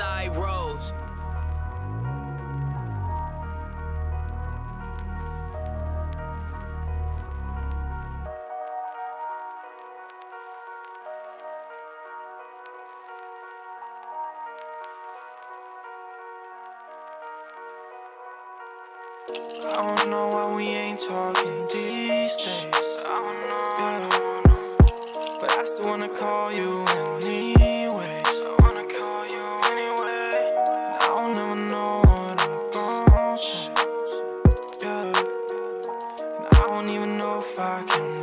Side roads. I don't know why we ain't talking these days. I don't know, but I still wanna call you I can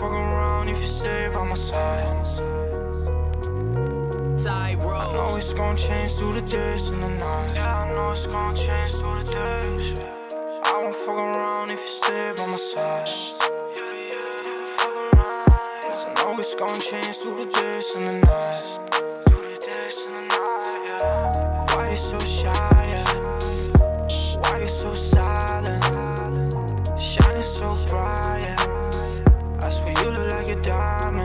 fuck around if you stay by my side. Ty Rose. I know it's gonna change through the days and the nights. Yeah, I know it's gonna change through the days. I won't fuck around if you stay by my side. I know it's gonna change through the days and the nights. Through the days and the night, yeah. Why you so shy? Yeah? Why you so silent? Shining so bright. Yeah? When you look like a diamond.